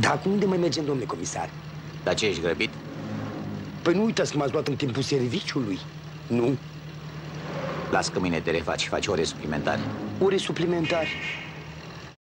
Dar acum unde mai mergem, domnule comisar? Dar ce ești grăbit? Păi nu uitați că m-ați luat în timpul serviciului. Nu? Las că mâine te refaci și faci ore suplimentare. Ore suplimentare.